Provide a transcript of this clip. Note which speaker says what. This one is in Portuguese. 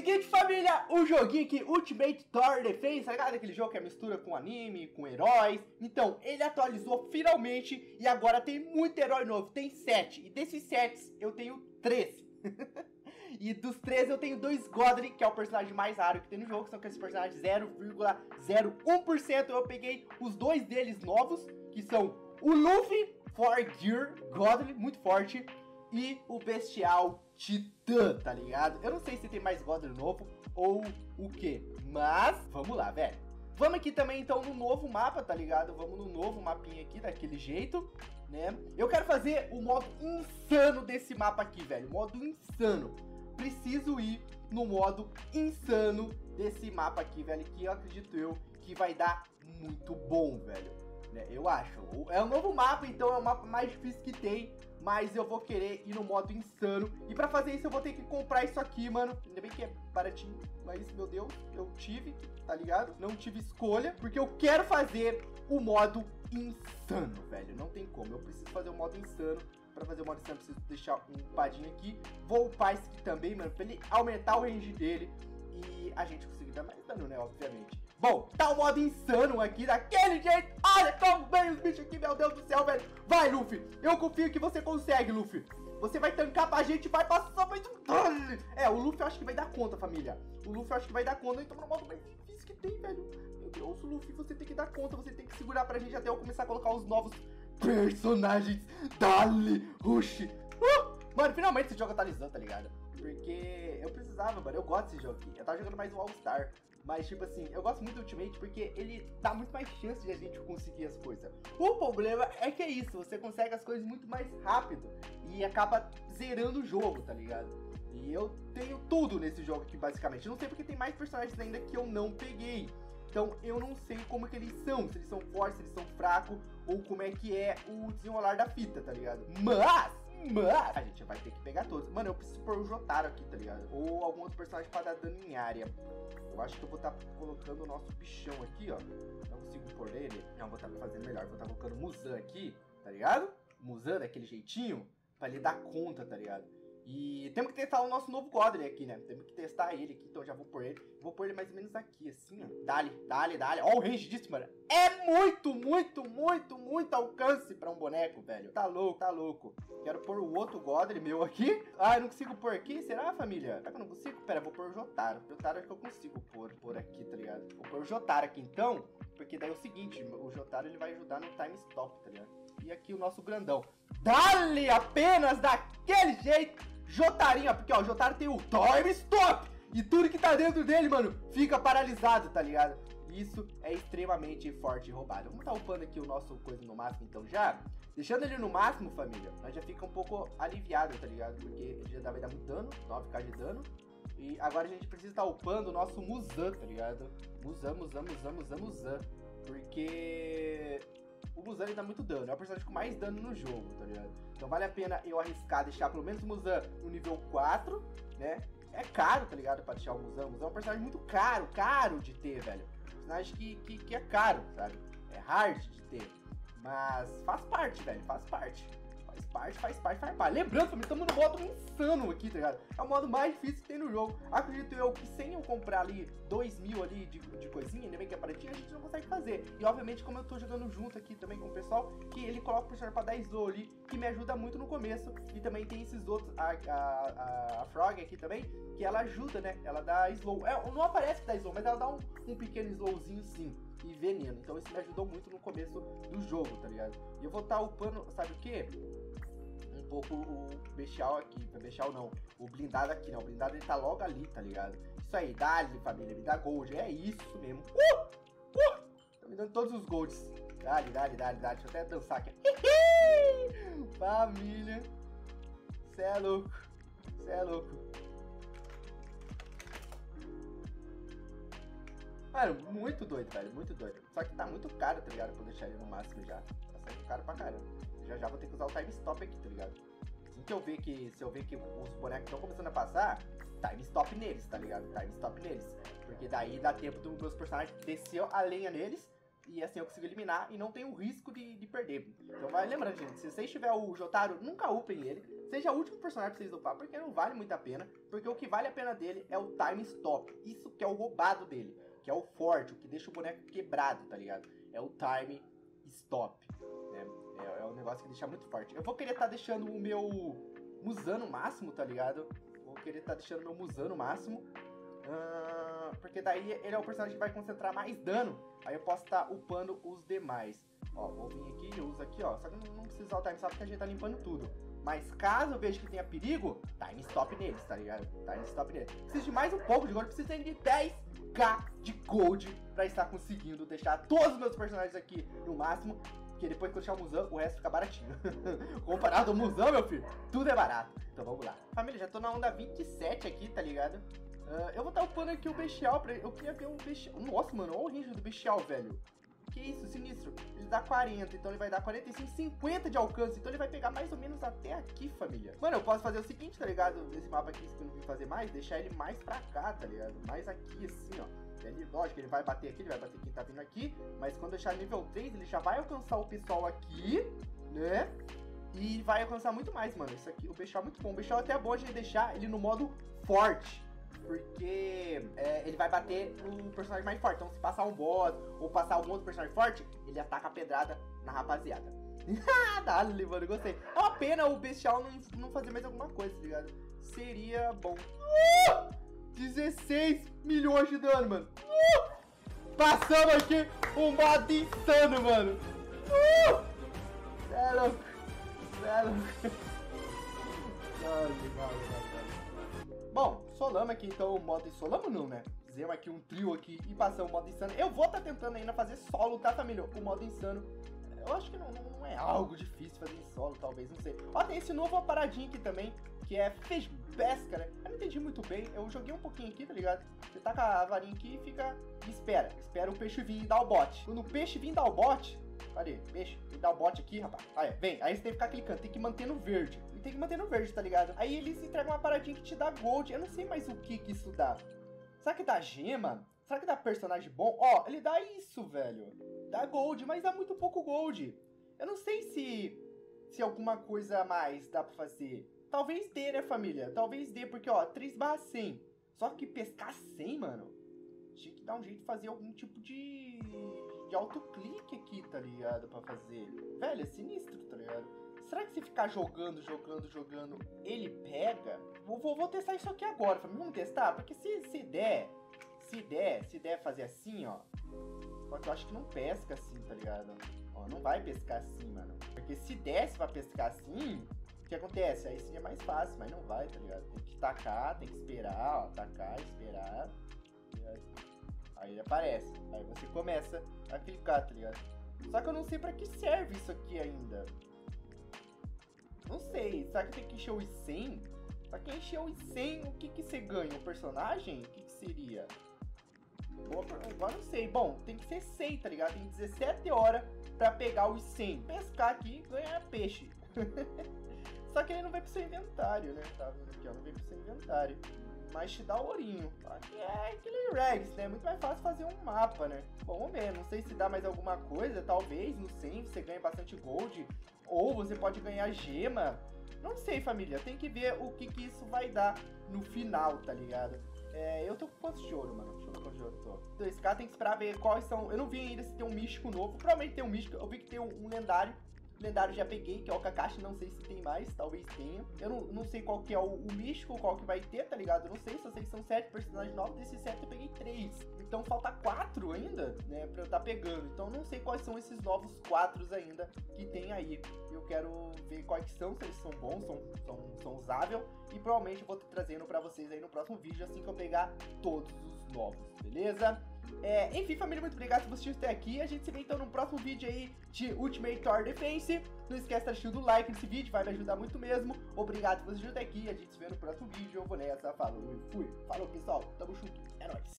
Speaker 1: seguinte, família, o joguinho aqui, Ultimate Tower Defense, tá ligado? Aquele jogo que é mistura com anime, com heróis. Então, ele atualizou finalmente e agora tem muito herói novo, tem sete. E desses sete, eu tenho três. e dos três eu tenho dois Godry, que é o personagem mais raro que tem no jogo, são aqueles personagens 0,01%. Eu peguei os dois deles novos, que são o Luffy, For Gear Godly, muito forte, e o Bestial Titã, tá ligado? Eu não sei se tem mais Godly novo ou o que, mas vamos lá, velho. Vamos aqui também então no novo mapa, tá ligado? Vamos no novo mapinha aqui, daquele jeito, né? Eu quero fazer o modo insano desse mapa aqui, velho. Modo insano. Preciso ir no modo insano desse mapa aqui, velho. Que eu acredito eu que vai dar muito bom, velho. Né? Eu acho. É um novo mapa, então é o mapa mais difícil que tem mas eu vou querer ir no modo insano. E pra fazer isso eu vou ter que comprar isso aqui, mano. Ainda bem que é baratinho, mas, meu Deus, eu tive, tá ligado? Não tive escolha, porque eu quero fazer o modo insano, velho. Não tem como, eu preciso fazer o modo insano. Pra fazer o modo insano, preciso deixar um padinho aqui. Vou upar esse aqui também, mano, pra ele aumentar o range dele. E a gente conseguir dar mais dano, né, obviamente. Bom, tá o modo insano aqui, daquele jeito. Olha como vem os bichos aqui, meu Deus do céu, velho. Vai, Luffy. Eu confio que você consegue, Luffy. Você vai tancar pra gente vai passar mais um... É, o Luffy eu acho que vai dar conta, família. O Luffy eu acho que vai dar conta. Então, no modo mais difícil que tem, velho. Meu Deus, Luffy, você tem que dar conta. Você tem que segurar pra gente até eu começar a colocar os novos personagens. Dali, Rush. Uh! Mano, finalmente esse jogo atualizou, tá ligado? Porque eu precisava, mano. Eu gosto desse jogo aqui. Eu tava jogando mais o All Star. Mas, tipo assim, eu gosto muito do Ultimate porque ele dá muito mais chance de a gente conseguir as coisas. O problema é que é isso, você consegue as coisas muito mais rápido e acaba zerando o jogo, tá ligado? E eu tenho tudo nesse jogo aqui, basicamente. Eu não sei porque tem mais personagens ainda que eu não peguei. Então eu não sei como que eles são, se eles são fortes, se eles são fracos, ou como é que é o desenrolar da fita, tá ligado? Mas mas a gente vai ter que pegar todos. Mano, eu preciso pôr o Jotaro aqui, tá ligado? Ou algum outro personagem pra dar dano em área. Eu acho que eu vou estar tá colocando o nosso bichão aqui, ó. Não consigo pôr ele. Não, vou estar tá fazendo melhor. Vou estar tá colocando Muzan aqui, tá ligado? Muzan daquele jeitinho, pra ele dar conta, tá ligado? E temos que testar o nosso novo Godly aqui, né? Temos que testar ele aqui, então já vou pôr ele. Vou pôr ele mais ou menos aqui, assim, ó. Dale, dale, dale. Ó o range disso, mano. É muito, muito, muito, muito alcance pra um boneco, velho. Tá louco, tá louco. Quero pôr o outro Godly meu aqui. Ah, eu não consigo pôr aqui? Será, família? Será que eu não consigo? Pera, vou pôr o Jotaro. Jotaro acho que eu consigo pôr, pôr aqui, tá ligado? Vou pôr o Jotaro aqui, então. Porque daí é o seguinte, o Jotaro ele vai ajudar no time stop, tá ligado? E aqui o nosso grandão. Dale apenas daquele jeito Jotarinho, porque ó, o Jotaro tem o time stop. E tudo que tá dentro dele, mano, fica paralisado, tá ligado? Isso é extremamente forte e roubado. Vamos tá upando aqui o nosso coisa no máximo então já. Deixando ele no máximo, família, nós já fica um pouco aliviado, tá ligado? Porque ele já vai dar muito dano, 9k de dano. E agora a gente precisa estar tá upando o nosso Muzan, tá ligado? Muzan, Muzan, Muzan, Muzan, Muzan. Porque o Muzan ele dá muito dano. É o personagem com mais dano no jogo, tá ligado? Então vale a pena eu arriscar deixar pelo menos o Muzan no nível 4, né? É caro, tá ligado? Pra deixar o Muzan. O Muzan é um personagem muito caro, caro de ter, velho. Personagem que, que, que é caro, sabe? É hard de ter. Mas faz parte, velho. Faz parte. Faz parte, faz parte, faz parte. Lembrando, família, estamos no modo insano aqui, tá ligado? É o modo mais difícil que tem no jogo. Acredito eu que sem eu comprar ali 2 mil ali de, de coisinha, ainda bem que é baratinho, a gente não consegue fazer. E obviamente, como eu tô jogando junto aqui também com o pessoal, que ele coloca o personagem pra dar slow ali, que me ajuda muito no começo. E também tem esses outros, a, a, a, a Frog aqui também, que ela ajuda, né? Ela dá slow. É, não aparece que dá slow, mas ela dá um, um pequeno slowzinho sim e veneno. Então isso me ajudou muito no começo do jogo, tá ligado? E eu vou estar tá upando, sabe o que? Um pouco o bestial aqui, o bestial não, o blindado aqui, não, o blindado ele tá logo ali, tá ligado? Isso aí, dá-lhe família, me dá gold, é isso mesmo. Uh! Uh! Tá me dando todos os golds. Dá-lhe, dá-lhe, dá-lhe, dá-lhe, deixa eu até dançar aqui. família, cê é louco, cê é louco. Mano, muito doido, velho, muito doido. Só que tá muito caro, tá ligado? Pra deixar ele no máximo já. Tá saindo caro pra caramba. Já já vou ter que usar o time stop aqui, tá ligado? Assim que eu ver que, se eu ver que os bonecos estão começando a passar, time stop neles, tá ligado? Time stop neles. Porque daí dá tempo dos meus personagens descer a lenha neles E assim eu consigo eliminar e não tenho risco de, de perder. Então vai lembrando, gente, se vocês tiver o Jotaro, nunca upem ele. Seja o último personagem pra vocês upar, porque não vale muito a pena. Porque o que vale a pena dele é o time stop. Isso que é o roubado dele. É o forte, o que deixa o boneco quebrado, tá ligado? É o time stop. Né? É, é um negócio que deixa muito forte. Eu vou querer estar tá deixando o meu Musano máximo, tá ligado? Vou querer estar tá deixando o meu Musano máximo. Uh, porque daí ele é o personagem que vai concentrar mais dano. Aí eu posso estar tá upando os demais. Ó, vou vir aqui e uso aqui, ó. Só que não, não precisa usar o time stop porque a gente tá limpando tudo. Mas caso eu veja que tenha perigo, time stop neles, tá ligado? Time stop neles. Preciso de mais um pouco de gold, preciso de 10k de gold pra estar conseguindo deixar todos os meus personagens aqui no máximo. Porque depois que eu deixar o Musão, o resto fica baratinho. Comparado ao Musão, meu filho, tudo é barato. Então vamos lá. Família, já tô na onda 27 aqui, tá ligado? Uh, eu vou estar upando aqui o Bestial pra... Eu queria ver o Bestial... Nossa, mano, olha o range do Bestial, velho. Que isso, sinistro. Ele dá 40, então ele vai dar 45, 50 de alcance. Então ele vai pegar mais ou menos até aqui, família. Mano, eu posso fazer o seguinte, tá ligado? Nesse mapa aqui, que eu não vim fazer mais, deixar ele mais pra cá, tá ligado? Mais aqui, assim, ó. Ele, lógico, ele vai bater aqui, ele vai bater quem tá vindo aqui. Mas quando deixar nível 3, ele já vai alcançar o pessoal aqui, né? E vai alcançar muito mais, mano. Isso aqui, o Bestial é muito bom. O Bestial é até bom gente deixar ele no modo forte porque é, ele vai bater no personagem mais forte. Então, se passar um boss ou passar algum outro personagem forte, ele ataca a pedrada na rapaziada. Dale, mano, gostei. É uma pena o Bestial não, não fazer mais alguma coisa, tá ligado? Seria bom. Uh! 16 milhões de dano, mano. Uh! Passamos aqui um modo insano, mano. Uh! É louco. É louco. Bom, Solama aqui, então, modo Solama não, né? Fizemos aqui um trio aqui e passamos o modo insano. Eu vou estar tá tentando ainda fazer solo, tá, família? O modo insano. Eu acho que não, não é algo difícil fazer em solo, talvez, não sei. Ó, tem esse novo paradinho aqui também, que é Fish Pesca, né? Eu não entendi muito bem, eu joguei um pouquinho aqui, tá ligado? Você taca a varinha aqui e fica... espera, espera o peixe vir e dar o bote. Quando o peixe vir dar o bote, Cadê? Peixe, me dá o bote aqui, rapaz. Aí, vem. Aí você tem que ficar clicando, tem que manter no verde. E tem que manter no verde, tá ligado? Aí eles entregam uma paradinha que te dá gold. Eu não sei mais o que que isso dá. Será que dá gema? Será que dá personagem bom? Ó, ele dá isso, velho. Dá gold, mas dá muito pouco gold. Eu não sei se se alguma coisa a mais dá pra fazer. Talvez dê, né, família? Talvez dê, porque, ó, 3 barra 100. Só que pescar 100, mano, tinha que dar um jeito de fazer algum tipo de de autoclique aqui, tá ligado? Pra fazer. Velho, é sinistro, tá ligado? Será que se ficar jogando, jogando, jogando, ele pega? Vou, vou, vou testar isso aqui agora. Vamos testar? Porque se, se der, se der, se der fazer assim, ó. Só que eu acho que não pesca assim, tá ligado? Ó, não vai pescar assim, mano. Porque se desse pra pescar assim, o que acontece? Aí seria mais fácil, mas não vai, tá ligado? Tem que tacar, tem que esperar, ó. Tacar, esperar. Tá Aí ele aparece. Aí você começa a clicar, tá ligado? Só que eu não sei pra que serve isso aqui ainda. Não sei. Será que tem que encher os 100? Pra que encher os 100, o que que você ganha? Um personagem? O que que seria? Agora não sei. Bom, tem que ser 100, tá ligado? Tem 17 horas pra pegar os 100. Pescar aqui e ganhar peixe. Só que ele não vem pro seu inventário, né? Tá vendo aqui, ó. Não vem pro seu inventário mas te dá ourinho. Aqui é aquele regs, né? Muito mais fácil fazer um mapa, né? Bom, vamos ver. Não sei se dá mais alguma coisa. Talvez no 100 você ganhe bastante gold. Ou você pode ganhar gema. Não sei, família. Tem que ver o que, que isso vai dar no final, tá ligado? É, eu tô com quantos de ouro, mano? Deixa eu ver quantos de ouro tô. 2K tem que esperar ver quais são. Eu não vi ainda se tem um místico novo. Provavelmente tem um místico. Eu vi que tem um, um lendário lendário já peguei, que é o Kakashi, não sei se tem mais, talvez tenha. Eu não, não sei qual que é o, o místico, qual que vai ter, tá ligado? Eu não sei, só sei que são sete personagens novos, desses sete eu peguei três. Então falta quatro ainda, né, pra eu estar tá pegando. Então não sei quais são esses novos quatro ainda que tem aí. Eu quero ver quais são, se eles são bons, são, são, são usáveis. E provavelmente eu vou trazendo pra vocês aí no próximo vídeo, assim que eu pegar todos os novos, beleza? É, enfim, família, muito obrigado por assistir até aqui. A gente se vê então no próximo vídeo aí de Ultimate Tower Defense. Não esquece de deixar o like nesse vídeo, vai me ajudar muito mesmo. Obrigado por assistir até aqui. A gente se vê no próximo vídeo. Eu vou nessa, falou e fui. Falou, pessoal. Tamo junto. É nóis.